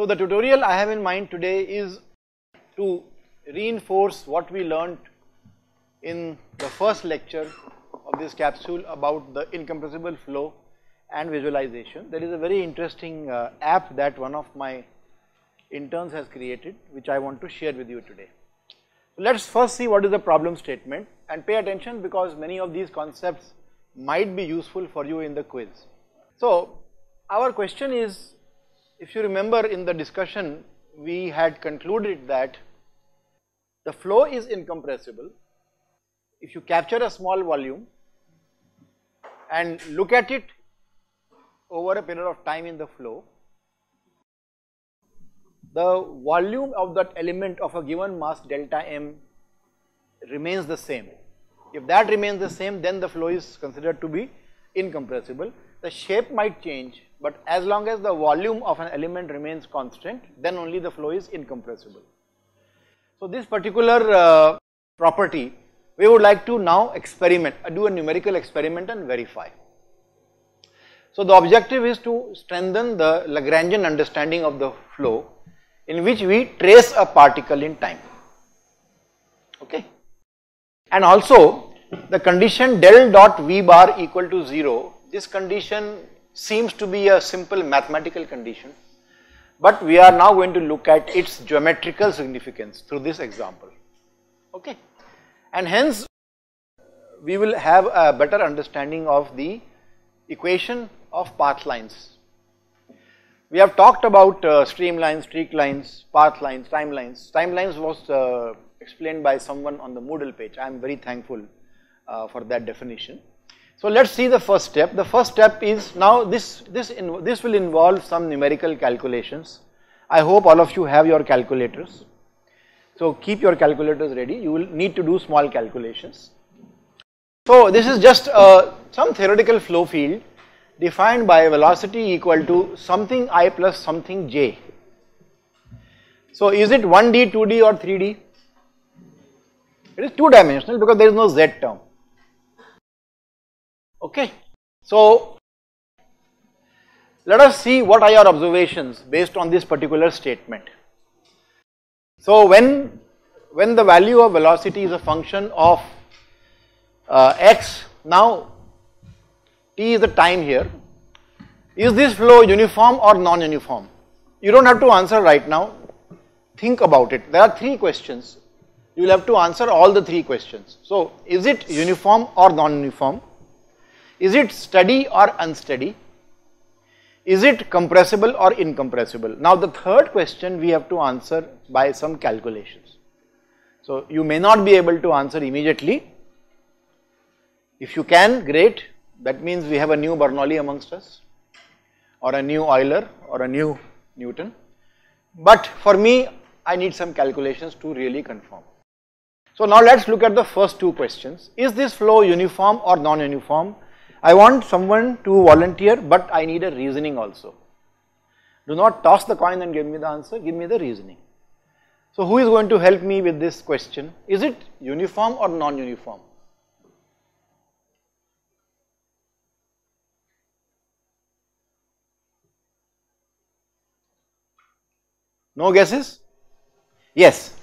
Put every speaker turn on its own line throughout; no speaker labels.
So the tutorial I have in mind today is to reinforce what we learned in the first lecture of this capsule about the incompressible flow and visualization. There is a very interesting uh, app that one of my interns has created which I want to share with you today. So Let us first see what is the problem statement and pay attention because many of these concepts might be useful for you in the quiz. So our question is if you remember in the discussion we had concluded that the flow is incompressible. If you capture a small volume and look at it over a period of time in the flow, the volume of that element of a given mass delta m remains the same. If that remains the same then the flow is considered to be incompressible. The shape might change but as long as the volume of an element remains constant then only the flow is incompressible. So this particular uh, property we would like to now experiment, uh, do a numerical experiment and verify. So the objective is to strengthen the Lagrangian understanding of the flow in which we trace a particle in time, okay. And also the condition del dot V bar equal to 0, this condition seems to be a simple mathematical condition, but we are now going to look at its geometrical significance through this example, okay and hence we will have a better understanding of the equation of path lines. We have talked about uh, streamlines, streak lines, path lines, timelines. Timelines was uh, explained by someone on the Moodle page. I am very thankful uh, for that definition. So let us see the first step. The first step is now this, this, in, this will involve some numerical calculations. I hope all of you have your calculators. So keep your calculators ready, you will need to do small calculations. So this is just uh, some theoretical flow field defined by velocity equal to something i plus something j. So is it 1D, 2D or 3D? It is two dimensional because there is no z term. Okay. So let us see what are your observations based on this particular statement. So when, when the value of velocity is a function of uh, x, now t is the time here, is this flow uniform or non-uniform? You don't have to answer right now, think about it. There are three questions, you will have to answer all the three questions. So is it uniform or non-uniform? Is it steady or unsteady? Is it compressible or incompressible? Now the third question we have to answer by some calculations. So you may not be able to answer immediately. If you can, great. That means we have a new Bernoulli amongst us or a new Euler or a new Newton. But for me, I need some calculations to really confirm. So now let us look at the first two questions. Is this flow uniform or non-uniform? I want someone to volunteer but I need a reasoning also. Do not toss the coin and give me the answer, give me the reasoning. So who is going to help me with this question? Is it uniform or non-uniform? No guesses? Yes.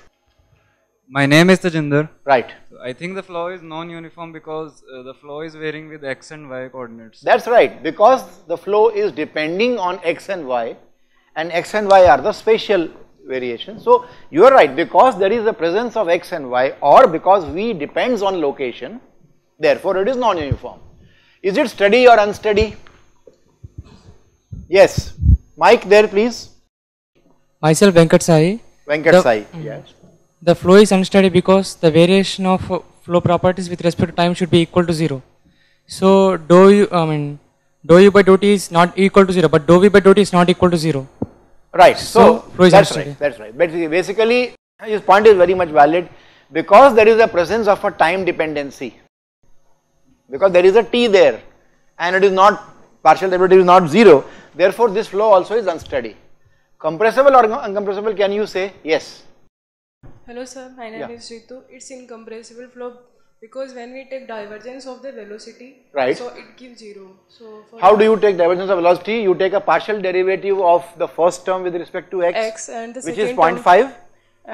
My name is Tajinder.
Right.
I think the flow is non-uniform because uh, the flow is varying with x and y coordinates.
That's right. Because the flow is depending on x and y and x and y are the spatial variations. So you are right because there is the presence of x and y or because v depends on location therefore it is non-uniform. Is it steady or unsteady? Yes. Mike there please.
Myself Venkat Sai.
Venkat
The-
Sai. Yes.
The flow is unsteady because the variation of flow properties with respect to time should be equal to 0. So dou u, I mean, dou u by dou t is not equal to 0, but dou v by dou t is not equal to 0.
Right. So,
So, flow is
that's
unsteady.
right. That's right. Basically, basically, his point is very much valid because there is a presence of a time dependency. Because there is a t there, and it is not partial derivative is not zero. Therefore, this flow also is unsteady. Compressible or uncompressible? Can you say yes?
Hello sir, my name
Yeah.
is Ritu. It's incompressible flow Because when we take divergence of the velocity,
Right.
so it gives zero. So for
How do you take divergence of velocity? You take a partial derivative of the first term with respect to x,
x and the
which is
second
0.5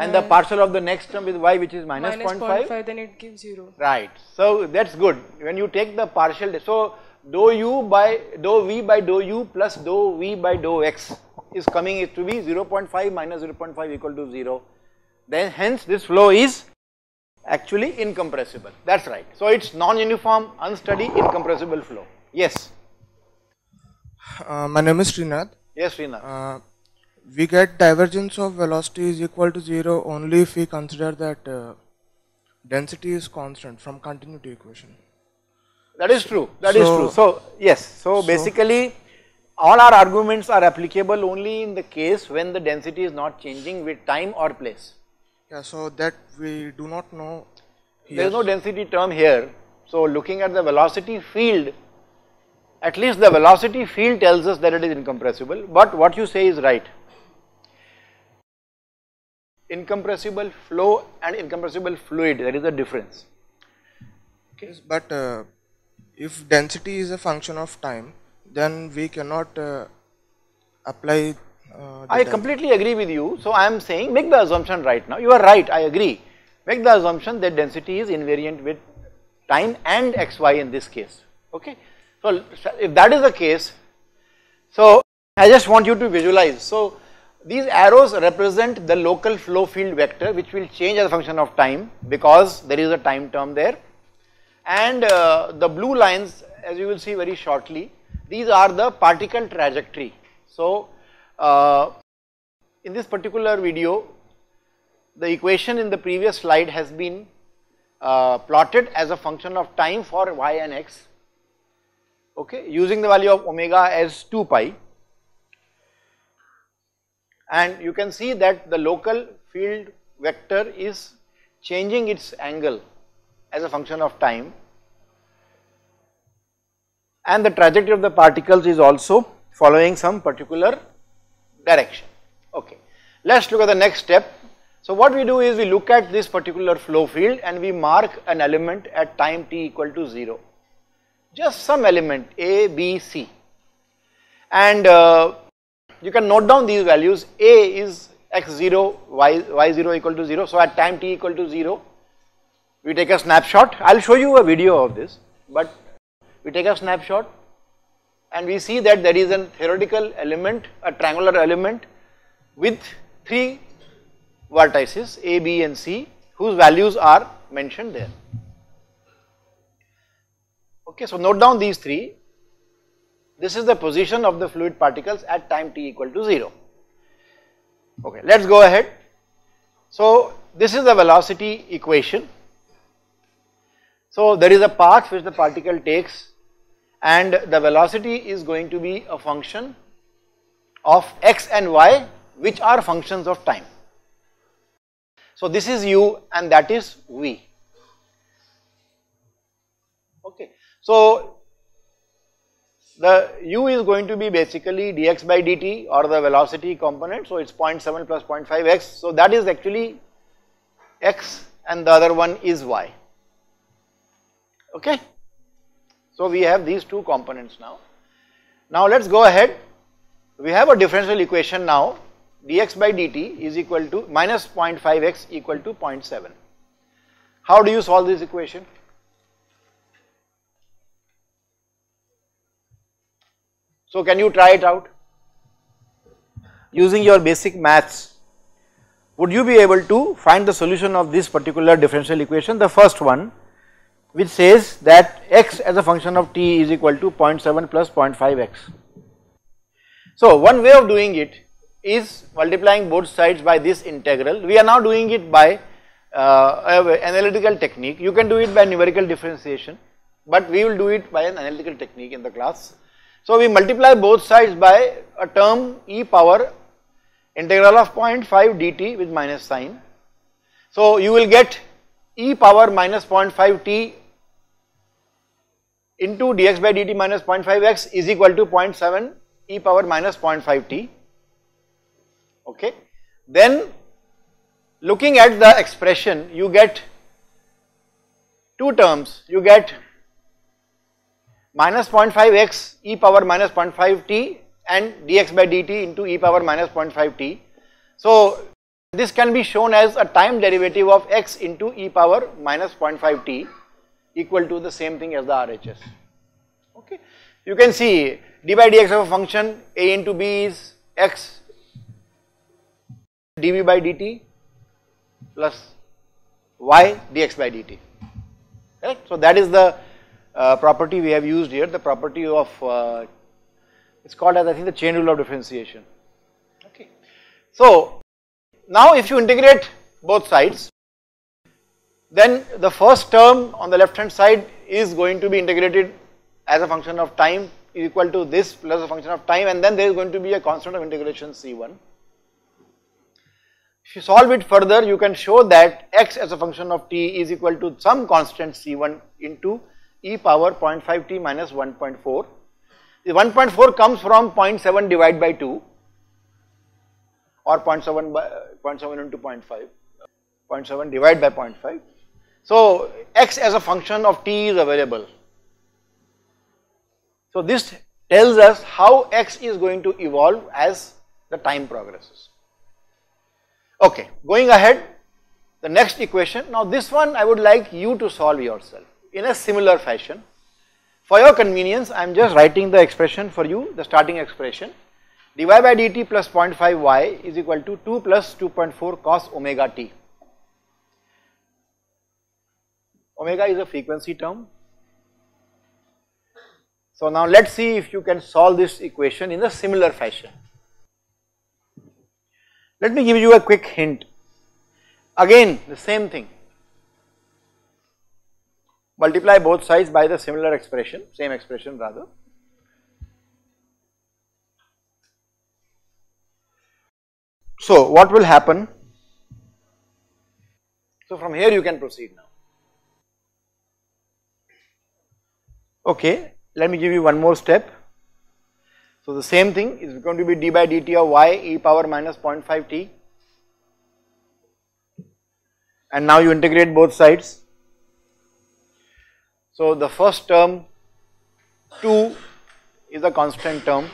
and the partial of the next term with y which is minus
minus
0.5.
0.5, then it gives zero.
Right. So that's good. When you take the partial, so dou u by dou v by dou u plus dou v by dou x is coming it to be 0.5 minus 0.5 equal to 0. Then hence this flow is actually incompressible. That's right. So it's non-uniform, unsteady, incompressible flow. Yes.
Uh, my name is Srinath.
Yes, Rina.
Uh, we get divergence of velocity is equal to zero only if we consider that uh, density is constant from continuity equation.
That is true. That is
So-
true. So yes. So, basically, all our arguments are applicable only in the case when the density is not changing with time or place.
Yeah, so that we do not know here.
There is no density term here. So looking at the velocity field, at least the velocity field tells us that it is incompressible. But what you say is right. Incompressible flow and incompressible fluid, there is a difference.
Yes, but uh, if density is a function of time, then we cannot uh, apply. Uh,
I completely agree with you. So I am saying make the assumption right now. You are right, I agree. Make the assumption that density is invariant with time and xy in this case. Okay. So if that is the case, so I just want you to visualize. So these arrows represent the local flow field vector which will change as a function of time because there is a time term there. And uh, the blue lines as you will see very shortly, these are the particle trajectory. So uh, in this particular video, the equation in the previous slide has been uh, plotted as a function of time for y and x, okay, using the value of omega as 2 pi. And you can see that the local field vector is changing its angle as a function of time and the trajectory of the particles is also following some particular direction. Okay. Let us look at the next step. So what we do is we look at this particular flow field and we mark an element at time t equal to 0. Just some element A, B, C. And uh, you can note down these values. A is x0, y, y0 equal to 0. So at time t equal to 0, we take a snapshot. I will show you a video of this, but we take a snapshot and we see that there is a theoretical element, a triangular element with three vertices A, B and C whose values are mentioned there. Okay, so note down these three. This is the position of the fluid particles at time t equal to 0. Okay, let us go ahead. So, this is the velocity equation. So, there is a path which the particle takes and the velocity is going to be a function of x and y which are functions of time. So, this is u and that is v. Okay. So, the u is going to be basically dx by dt or the velocity component. So, it is 0.7 plus 0.5 x. So, that is actually x and the other one is y. Okay. So, we have these two components now. Now, let us go ahead. We have a differential equation now dx by dt is equal to minus 0.5x equal to 0.7. How do you solve this equation? So, can you try it out? Using your basic maths, would you be able to find the solution of this particular differential equation? The first one which says that x as a function of t is equal to 0.7 plus 0.5x. So, one way of doing it is multiplying both sides by this integral. We are now doing it by uh, analytical technique. You can do it by numerical differentiation, but we will do it by an analytical technique in the class. So, we multiply both sides by a term e power integral of 0.5 dt with minus sign. So, you will get e power minus 0.5 t into dx by dt minus 0.5x is equal to 0.7 e power minus 0.5 t. Okay. Then looking at the expression you get two terms you get minus 0.5 x e power minus 0.5 t and dx by dt into e power minus 0.5 t. So this can be shown as a time derivative of x into e power minus 0.5 t equal to the same thing as the RHS. Okay. You can see d by dx of a function a into b is x dv by dt plus y dx by dt. So that is the uh, property we have used here, the property of uh, it's called as I think the chain rule of differentiation. Okay. So now if you integrate both sides, then the first term on the left hand side is going to be integrated as a function of time equal to this plus a function of time and then there is going to be a constant of integration c1. If you solve it further you can show that x as a function of t is equal to some constant c1 into e power 0.5 t minus 1.4. The 1.4 comes from 0.7 divided by 2 or 0.7 by 0.7 into 0.5, 0.7 divided by 0.5. So x as a function of t is available. So this tells us how x is going to evolve as the time progresses. Okay, going ahead, the next equation. Now this one I would like you to solve yourself in a similar fashion. For your convenience, I am just writing the expression for you, the starting expression. dy by dt plus 0.5 y is equal to 2 plus 2.4 cos omega t. Omega is a frequency term. So now let us see if you can solve this equation in a similar fashion. Let me give you a quick hint. Again the same thing. Multiply both sides by the similar expression, same expression rather. So what will happen? So from here you can proceed now. Okay, let me give you one more step. So the same thing is going to be d by dt of y e power minus 0.5 t and now you integrate both sides. So the first term 2 is a constant term,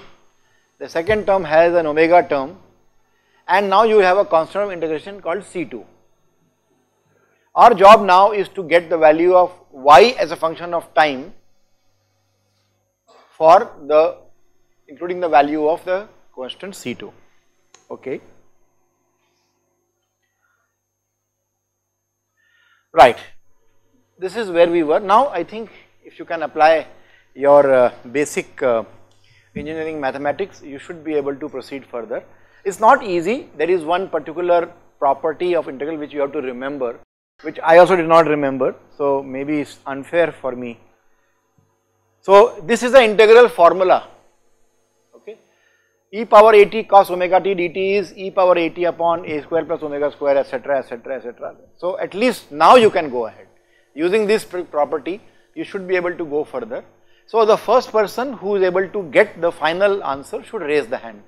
the second term has an omega term and now you have a constant of integration called C2. Our job now is to get the value of y as a function of time for the including the value of the constant C2. Okay. Right. This is where we were. Now I think if you can apply your uh, basic uh, engineering mathematics, you should be able to proceed further. It is not easy. There is one particular property of integral which you have to remember, which I also did not remember. So maybe it's unfair for me. So this is the integral formula okay e power at cos omega t dt is e power at upon a square plus omega square etc etc etc. So at least now you can go ahead using this property you should be able to go further. So the first person who is able to get the final answer should raise the hand.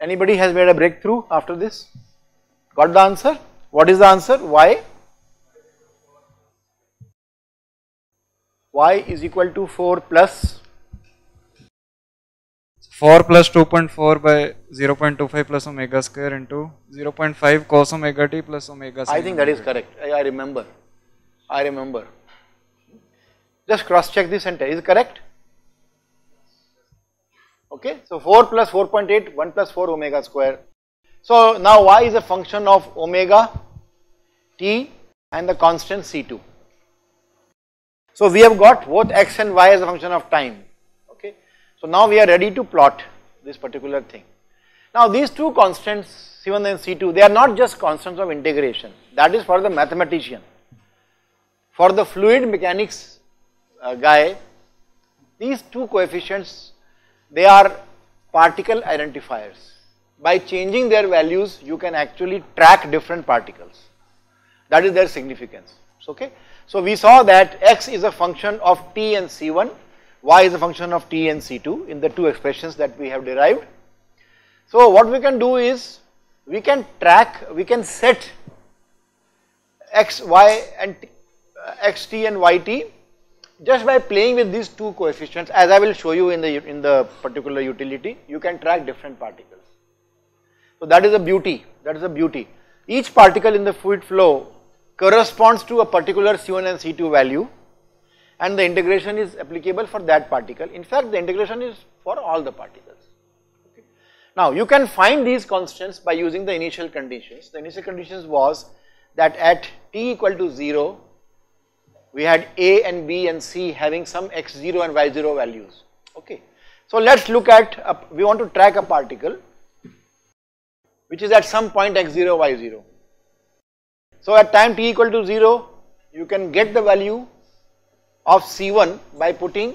Anybody has made a breakthrough after this? Got the answer? What is the answer? Y? Y is equal to 4 plus
4 plus 2.4 by 0.25 plus omega square into 0.5 cos omega t plus omega
I think that is correct. I, I remember. I remember. Just cross check this and is it correct? Okay. So 4 plus 4.8 1 plus 4 omega square. So now y is a function of omega t and the constant c2. So we have got both x and y as a function of time okay. so now we are ready to plot this particular thing. Now these two constants C1 and C2 they are not just constants of integration that is for the mathematician. For the fluid mechanics uh, guy these two coefficients they are particle identifiers. By changing their values you can actually track different particles that is their significance okay. So we saw that x is a function of t and C1 y is a function of t and c2 in the two expressions that we have derived. So what we can do is we can track, we can set x, y and t, uh, xt and yt just by playing with these two coefficients as I will show you in the in the particular utility you can track different particles. So that is a beauty that is a beauty. Each particle in the fluid flow corresponds to a particular C1 and C2 value and the integration is applicable for that particle. In fact the integration is for all the particles. Okay. Now you can find these constants by using the initial conditions. The initial conditions was that at t equal to 0 we had A and B and C having some x0 and y0 values. Okay. So let's look at, a, we want to track a particle which is at some point x0, y0. So at time t equal to 0, you can get the value of C1 by putting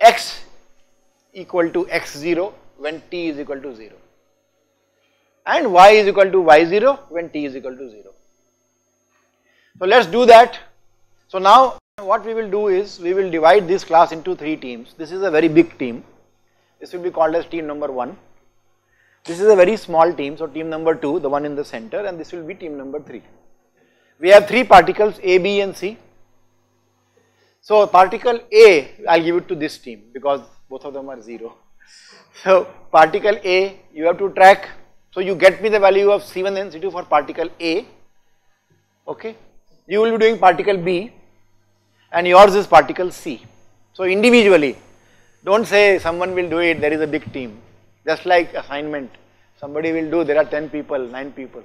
x equal to x0 when t is equal to 0 and y is equal to y0 when t is equal to 0. So let's do that so now what we will do is we will divide this class into three teams. This is a very big team. This will be called as team number 1. This is a very small team. So team number 2, the one in the center and this will be team number 3. We have three particles A, B and C. So particle A, I will give it to this team because both of them are 0. So particle A, you have to track. So you get me the value of C1 and C2 for particle A. Okay you will be doing particle B and yours is particle C. So individually, don't say someone will do it, there is a big team. Just like assignment, somebody will do, there are 10 people, 9 people.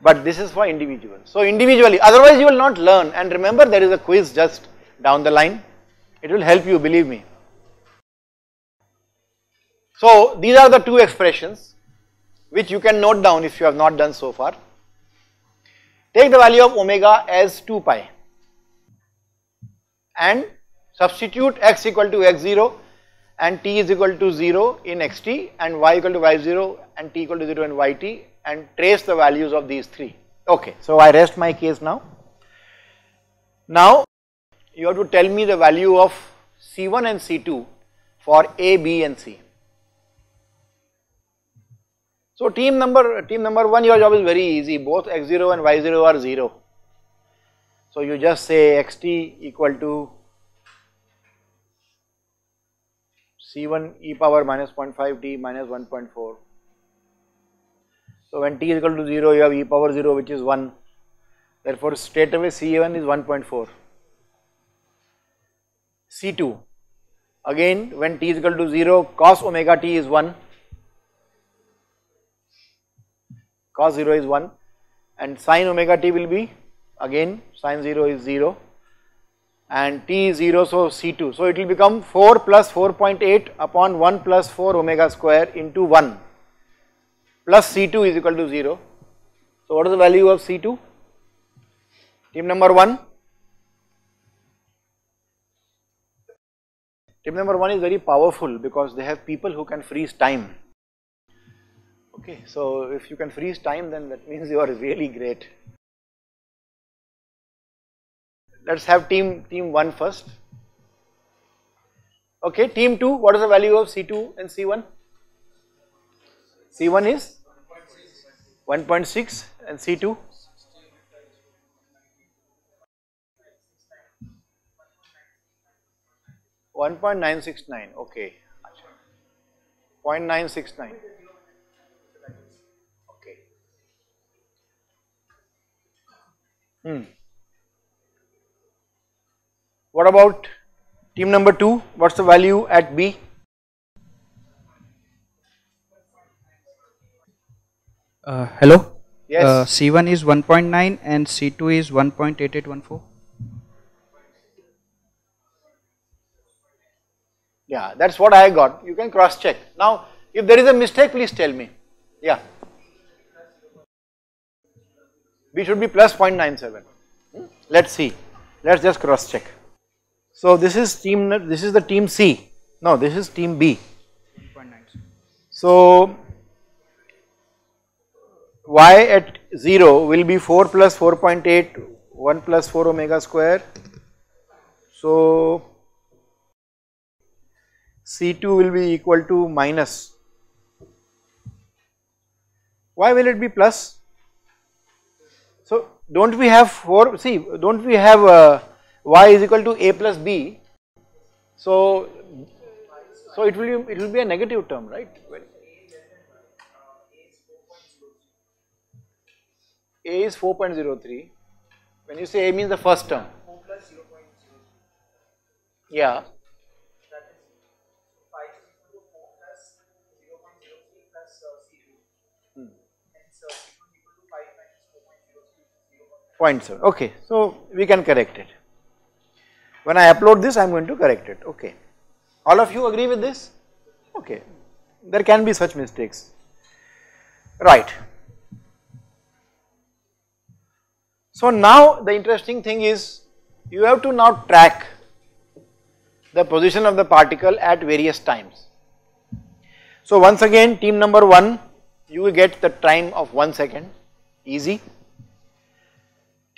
But this is for individual. So individually, otherwise you will not learn and remember there is a quiz just down the line. It will help you, believe me. So these are the two expressions which you can note down if you have not done so far. Take the value of omega as 2 pi and substitute x equal to x0 and t is equal to 0 in xt and y equal to y0 and t equal to 0 in yt and trace the values of these three. Okay, so I rest my case now. Now you have to tell me the value of C1 and C2 for A, B and C. So team number team number 1 your job is very easy both x0 and y0 are 0. So you just say xt equal to c1 e power minus 0.5 t minus 1.4. So when t is equal to 0 you have e power 0 which is 1 therefore straight away c1 is 1.4. c2 again when t is equal to 0 cos omega t is 1 cos 0 is 1 and sin omega t will be again sin 0 is 0 and t 0 so c2 so it will become 4 plus 4.8 upon 1 plus 4 omega square into 1 plus c2 is equal to 0 so what is the value of c2 team number 1 team number 1 is very powerful because they have people who can freeze time. Okay, so if you can freeze time then that means you are really great. Let's have team team 1 first. Okay, team 2, what is the value of C2 and C1? C1 is 1.6 and C2? One point nine six nine. Okay. Point nine six nine. Hmm. What about team number 2? What's the value at B?
Uh, hello?
Yes.
Uh, C1 is 1.9 and C2 is 1.8814.
Yeah, that's what I got. You can cross check. Now, if there is a mistake, please tell me. Yeah. B should be plus 0.97. Hmm? Let's see. Let's just cross check. So this is team, this is the team C. No, this is team B. So y at 0 will be 4 plus 4.8, 1 plus 4 omega square. So C2 will be equal to minus. Why will it be plus? So don't we have 4, see don't we have uh, y is equal to a plus b. So, so it will be, it will be a negative term right. A is 4.03 when you say a means the first term. Yeah. Hmm. Point seven. Okay, so we can correct it. When I upload this, I am going to correct it. Okay. All of you agree with this? Okay. There can be such mistakes. Right. So now the interesting thing is you have to now track the position of the particle at various times. So once again team number 1 you will get the time of 1 second easy.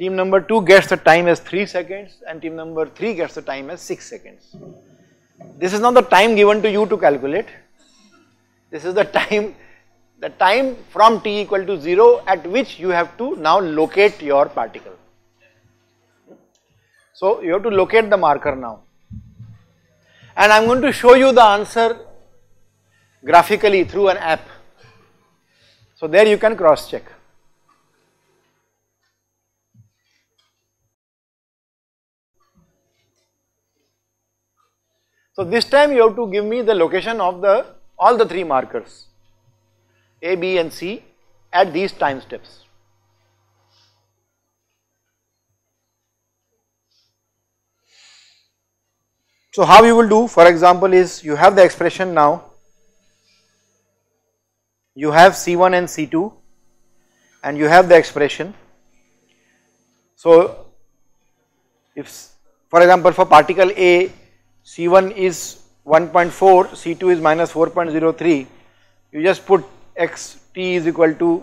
Team number 2 gets the time as 3 seconds and team number 3 gets the time as 6 seconds. This is not the time given to you to calculate. This is the time the time from t equal to 0 at which you have to now locate your particle. So you have to locate the marker now and I am going to show you the answer graphically through an app. So there you can cross check. So this time you have to give me the location of the all the three markers A, B and C at these time steps. So how you will do for example is you have the expression now you have C1 and C2 and you have the expression. So if for example for particle A C1 is 1.4 C2 is minus 4.03 you just put x t is equal to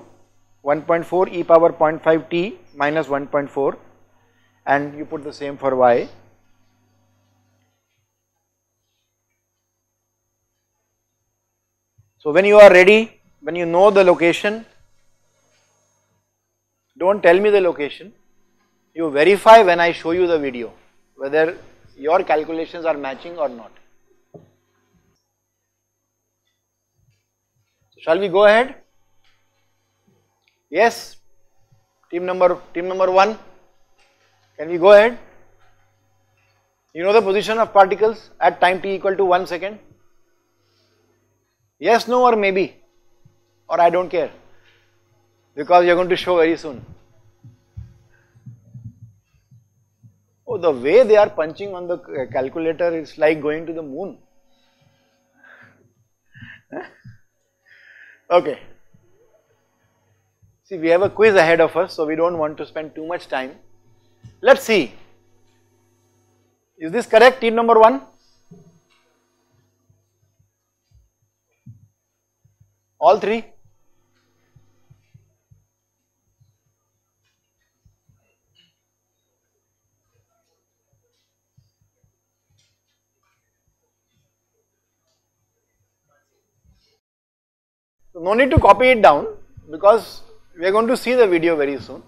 1.4 e power 0.5 t minus 1.4 and you put the same for y. So when you are ready, when you know the location, don't tell me the location, you verify when I show you the video whether your calculations are matching or not. Shall we go ahead? Yes, team number team number 1, can we go ahead? You know the position of particles at time t equal to 1 second? Yes, no or maybe or I do not care because you are going to show very soon. Oh, the way they are punching on the calculator is like going to the moon. okay. See, we have a quiz ahead of us, so we do not want to spend too much time. Let us see. Is this correct, team number 1? All three? So no need to copy it down because we are going to see the video very soon.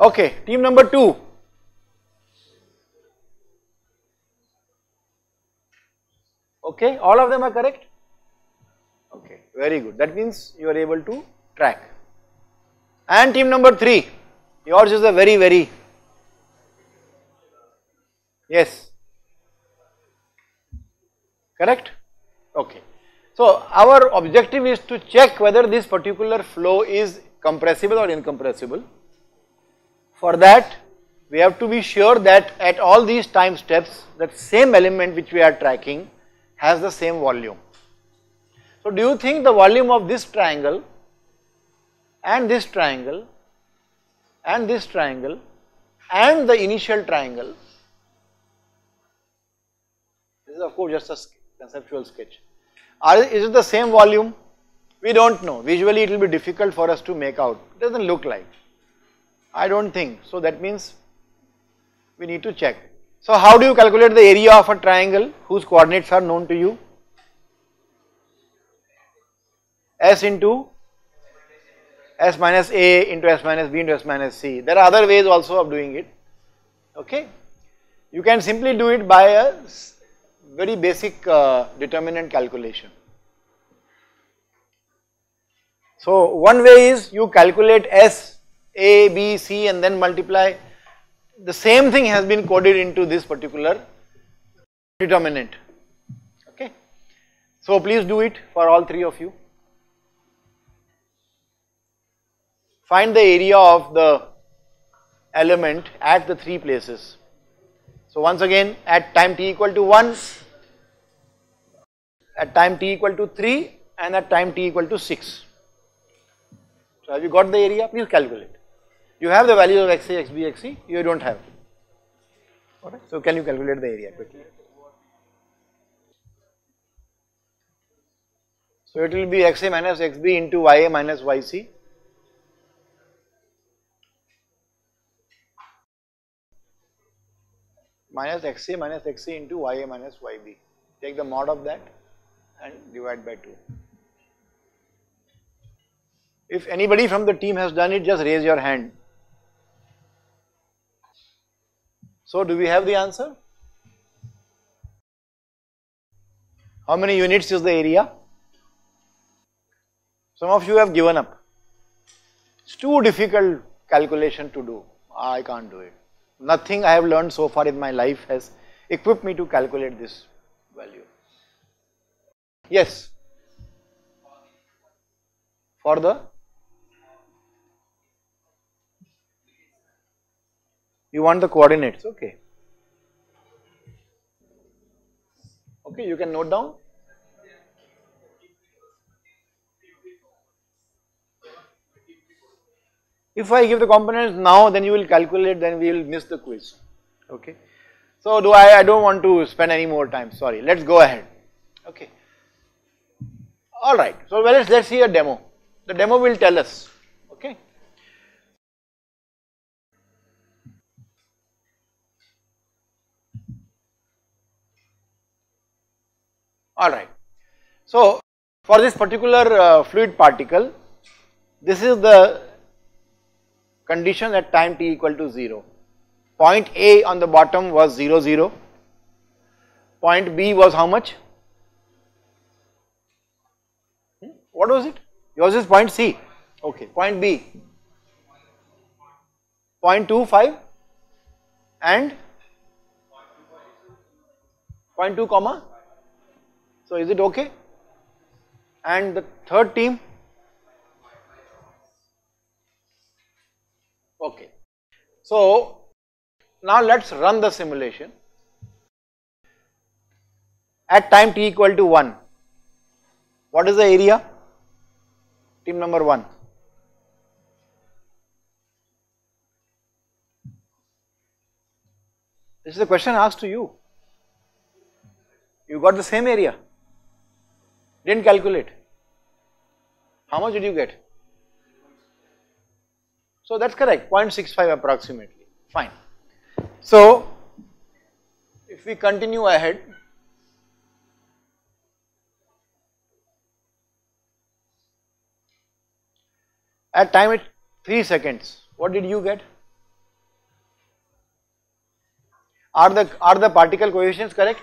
Okay, team number 2. Okay, all of them are correct? Okay, very good. That means you are able to track. And team number 3, yours is a very, very, yes, correct? Okay. So our objective is to check whether this particular flow is compressible or incompressible. For that, we have to be sure that at all these time steps, that same element which we are tracking has the same volume. So do you think the volume of this triangle and this triangle and this triangle and the initial triangle, this is of course just a conceptual sketch, are, is it the same volume? We do not know, visually it will be difficult for us to make out, it does not look like, I do not think, so that means we need to check. So how do you calculate the area of a triangle whose coordinates are known to you? S into S minus A into S minus B into S minus C. There are other ways also of doing it. Okay. You can simply do it by a very basic uh, determinant calculation. So, one way is you calculate S, A, B, C and then multiply. The same thing has been coded into this particular determinant. Okay. So, please do it for all three of you. Find the area of the element at the three places. So, once again at time t equal to 1, at time t equal to 3 and at time t equal to 6. So, have you got the area? Please calculate. You have the values of xa, xb, xc, you do not have. Alright. So, can you calculate the area quickly? So, it will be xa minus xb into ya minus yc. minus xa minus xc into ya minus yb. Take the mod of that and divide by 2. If anybody from the team has done it, just raise your hand. So, do we have the answer? How many units is the area? Some of you have given up. It's too difficult calculation to do. I can't do it. Nothing I have learned so far in my life has equipped me to calculate this value. Yes. For the you want the coordinates, okay. Okay, you can note down. If I give the components now, then you will calculate, then we will miss the quiz. Okay. So do I, I don't want to spend any more time, sorry. Let's go ahead. Okay. Alright, so well, let's, let's see a demo. The demo will tell us. Okay. Alright. So for this particular uh, fluid particle, this is the condition at time t equal to 0. Point A on the bottom was 0 0, point B was how much? Hmm? What was it? Yours is point C, okay, point B, point 2 5 and point 2 comma, so is it okay? And the third team, Okay. So, now let us run the simulation at time t equal to 1. What is the area? Team number 1. This is the question asked to you. You got the same area, didn't calculate. How much did you get? So that's correct 0.65 approximately fine. So if we continue ahead at time at 3 seconds what did you get? Are the are the particle coefficients correct?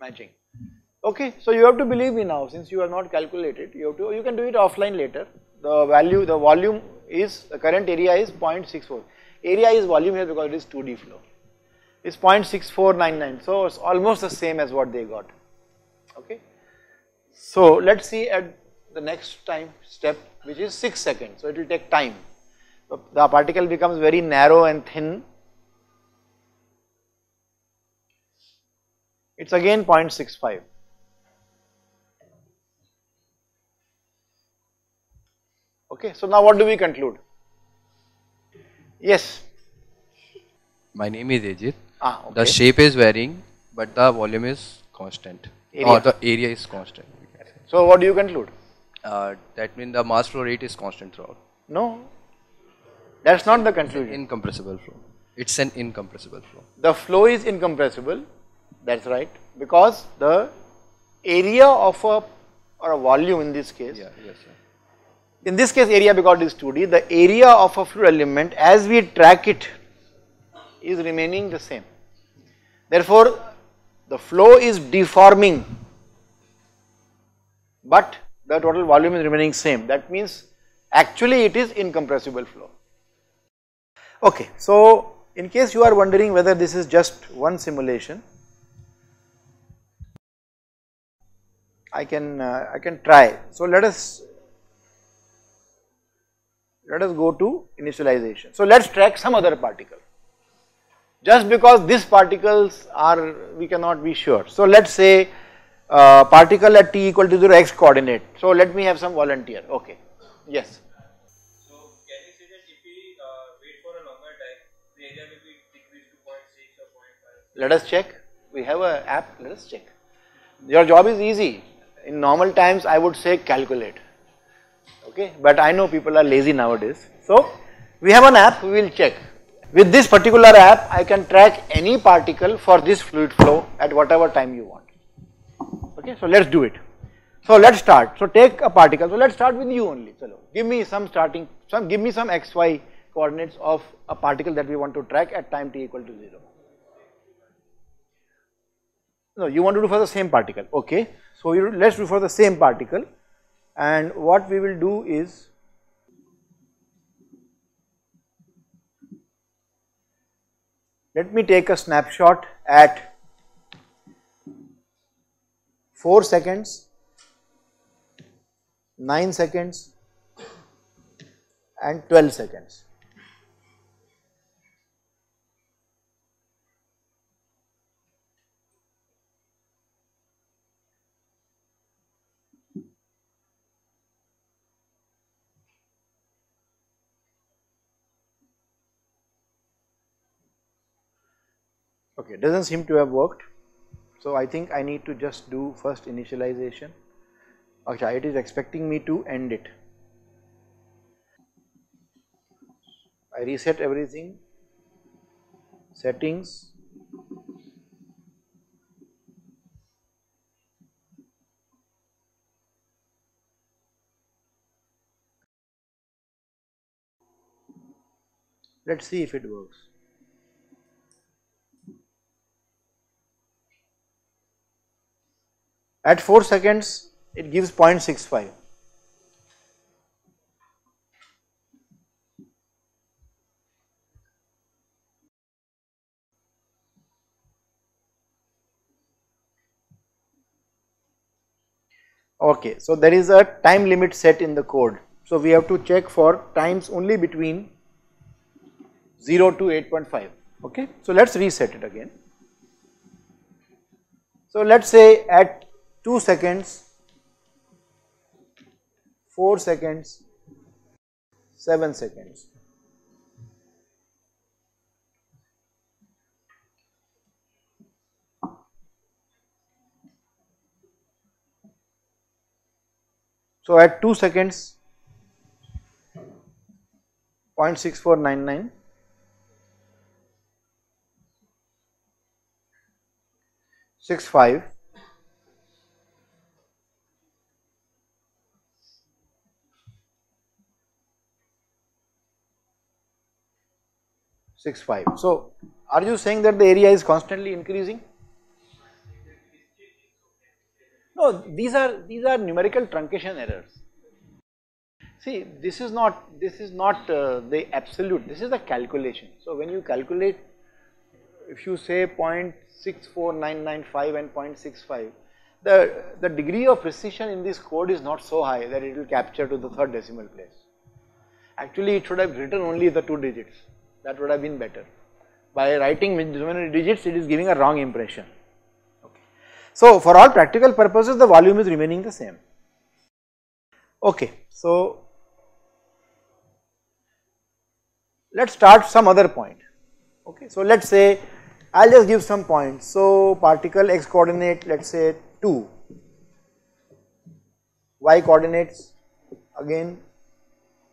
Matching. Okay, so you have to believe me now since you have not calculated you have to you can do it offline later the value, the volume is, the current area is 0.64. Area is volume here because it is 2D flow. It's 0.6499. So it's almost the same as what they got. Okay. So let's see at the next time step which is 6 seconds. So it will take time. So the particle becomes very narrow and thin. It's again 0.65. Okay, so now what do we conclude? Yes.
My name is Ajit.
Ah, okay.
The shape is varying, but the volume is constant.
Area.
Or the area is constant. we can say.
So what do you conclude?
Uh, that means the mass flow rate is constant throughout.
No, that's not the conclusion.
Incompressible flow. It's an incompressible flow.
The flow is incompressible, that's right, because the area of a or a volume in this case.
Yeah, yes, sir.
In this case area because it is 2D, the area of a fluid element as we track it is remaining the same. Therefore, the flow is deforming but the total volume is remaining same. That means actually it is incompressible flow. Okay, so in case you are wondering whether this is just one simulation, I can uh, I can try. So let us let us go to initialization. So let us track some other particle. Just because these particles are we cannot be sure. So let us say uh, particle at t equal to 0 x coordinate. So let me have some volunteer. Okay. Yes.
So can you say that if we uh, wait for a longer time, the area will be decreased to 0.6 or 0.5?
Let us check. We have a app. Let us check. Your job is easy. In normal times, I would say calculate. Okay, but I know people are lazy nowadays. So we have an app. We will check. With this particular app, I can track any particle for this fluid flow at whatever time you want. Okay, so let's do it. So let's start. So take a particle. So let's start with you only. Chalo. Give me some starting. Some give me some x y coordinates of a particle that we want to track at time t equal to zero. No, you want to do for the same particle. Okay. So we will, let's do for the same particle, and what we will do is. Let me take a snapshot at 4 seconds, 9 seconds and 12 seconds. Okay, doesn't seem to have worked. So I think I need to just do first initialization. Okay, it is expecting me to end it. I reset everything, settings, let's see if it works. At 4 seconds, it gives 0.65. Okay, so there is a time limit set in the code. So we have to check for times only between 0 to 8.5. Okay, so let's reset it again. So let's say at 2 seconds, 4 seconds, 7 seconds. So at 2 seconds 0.6499 65 65. So are you saying that the area is constantly increasing? No, these are these are numerical truncation errors. See, this is not this is not uh, the absolute. This is the calculation. So when you calculate, if you say 0.64995 and 0.65, the the degree of precision in this code is not so high that it will capture to the third decimal place. Actually, it should have written only the two digits. That would have been better. By writing so many digits, it is giving a wrong impression. So for all practical purposes the volume is remaining the same. Okay, so let us start some other point. Okay, so let us say I will just give some points. So particle x coordinate let us say 2, y coordinates again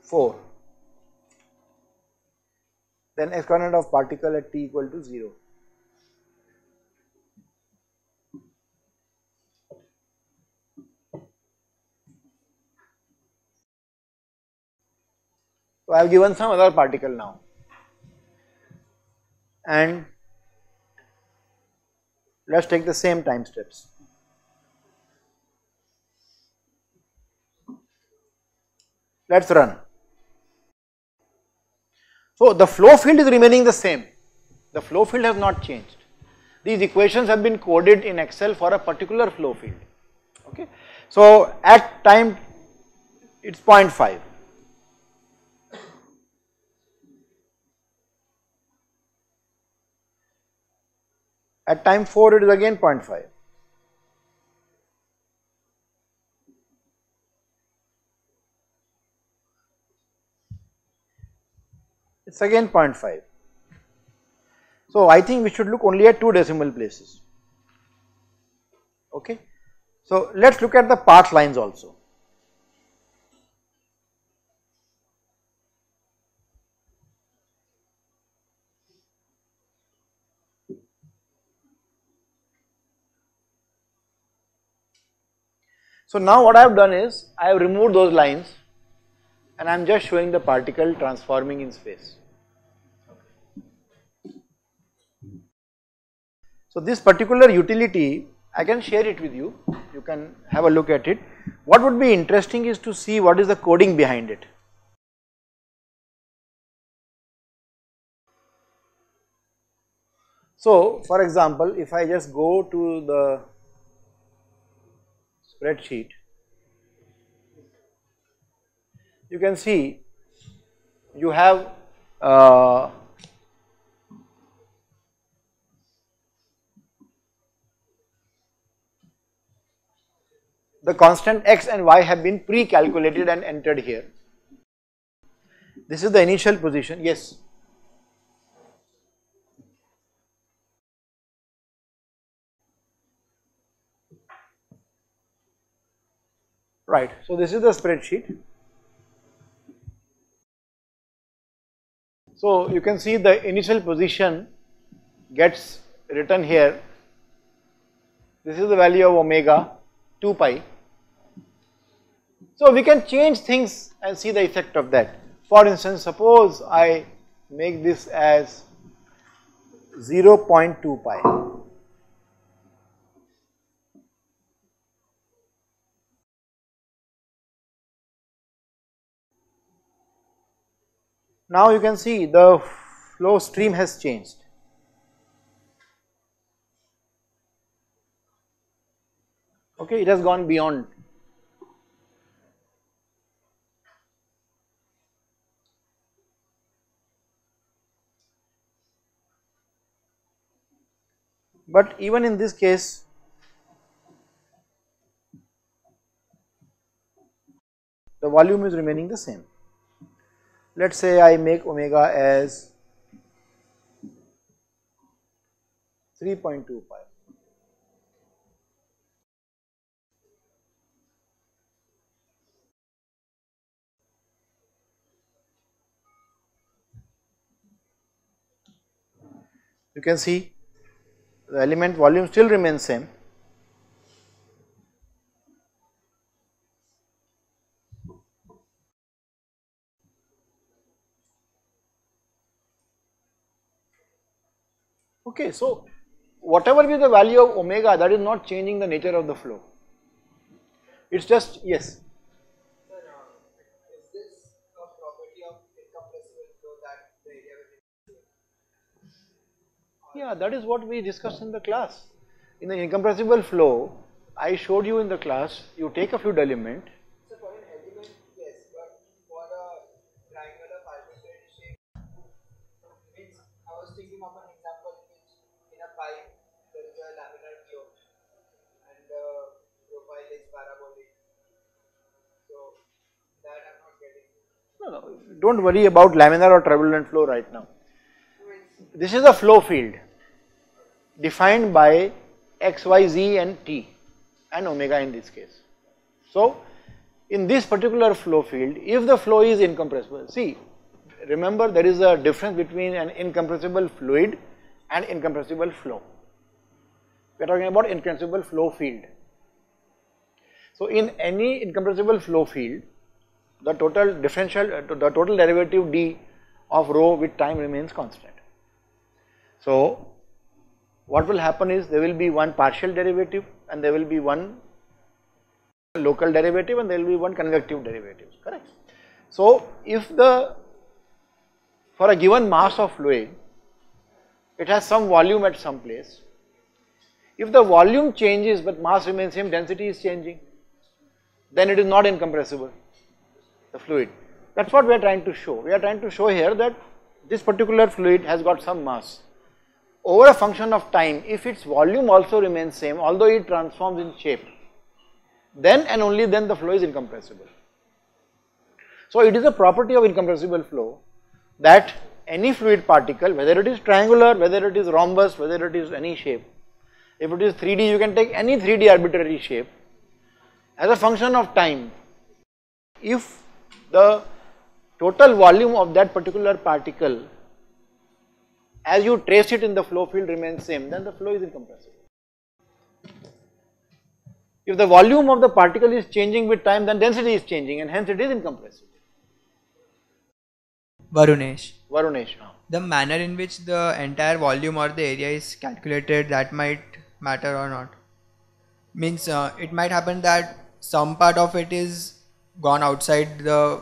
4, then exponent of particle at t equal to 0. So I have given some other particle now and let us take the same time steps. Let us run. So the flow field is remaining the same, the flow field has not changed. These equations have been coded in Excel for a particular flow field. Okay. So at time it is 0.5. At time 4 it is again 0.5. It is again 0.5. So I think we should look only at two decimal places. Okay. So let us look at the path lines also. So now what I have done is I have removed those lines and I am just showing the particle transforming in space. So this particular utility I can share it with you, you can have a look at it. What would be interesting is to see what is the coding behind it. So for example, if I just go to the spreadsheet, you can see you have uh, the constant x and y have been pre-calculated and entered here. This is the initial position, yes. Right, so this is the spreadsheet. So you can see the initial position gets written here. This is the value of omega 2 pi. So we can change things and see the effect of that. For instance, suppose I make this as 0.2 pi. Now you can see the flow stream has changed. Okay, it has gone beyond. But even in this case, the volume is remaining the same. Let us say I make omega as 3.25. You can see the element volume still remains same. Okay, so whatever be the value of omega that is not changing the nature of the flow. It is just yes. Yeah, that is what we discussed in the class. In the incompressible flow, I showed you in the class, you take a fluid element.
So for an element, yes, but for a triangular paraboloid shape, means I was thinking of an example in which in a pipe there is a laminar flow and uh, the profile is parabolic. So that I'm not getting.
No, no, don't worry about laminar or turbulent flow right now. This is a flow field defined by x, y, z and t and omega in this case. So, in this particular flow field, if the flow is incompressible, see, remember there is a difference between an incompressible fluid and incompressible flow. We are talking about incompressible flow field. So, in any incompressible flow field, the total differential, the total derivative d of rho with time remains constant. So, what will happen is there will be one partial derivative and there will be one local derivative and there will be one convective derivative, correct. So, if the for a given mass of fluid, it has some volume at some place. If the volume changes but mass remains same, density is changing, then it is not incompressible, the fluid. That is what we are trying to show. We are trying to show here that this particular fluid has got some mass. Over a function of time, if its volume also remains same, although it transforms in shape, then and only then the flow is incompressible. So it is a property of incompressible flow that any fluid particle, whether it is triangular, whether it is rhombus, whether it is any shape, if it is 3D, you can take any 3D arbitrary shape as a function of time. If the total volume of that particular particle as you trace it in the flow field remains same, then the flow is incompressible. If the volume of the particle is changing with time, then density is changing and hence it is incompressible.
Varunesh.
Varunesh.
The manner in which the entire volume or the area is calculated that might matter or not. Means uh, it might happen that some part of it is gone outside the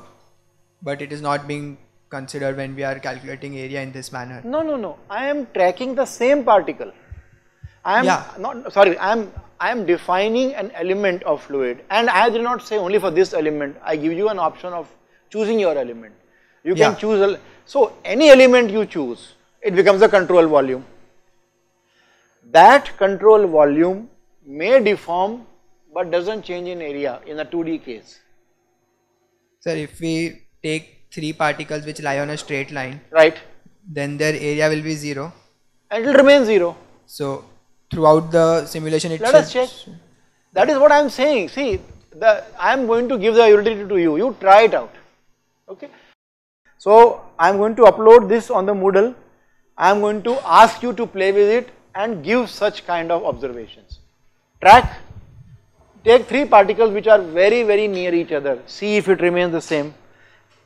but it is not being considered when we are calculating area in this manner.
No, no, no. I am tracking the same particle. I am
Yeah.
not sorry. I am I am defining an element of fluid, and I did not say only for this element. I give you an option of choosing your element. You can
Yeah.
choose a, so any element you choose, it becomes a control volume. That control volume may deform, but doesn't change in area in a 2D case.
Sir, if we take three particles which lie on a straight line,
right?
then their area will be zero.
And it will remain zero.
So throughout the simulation it
Let us check. That is what I am saying. See, the, I am going to give the utility to you. You try it out. Okay. So I am going to upload this on the Moodle. I am going to ask you to play with it and give such kind of observations. Track. Take three particles which are very very near each other. See if it remains the same.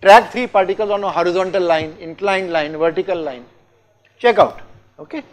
Track three particles on a horizontal line, inclined line, vertical line. Check out. Okay.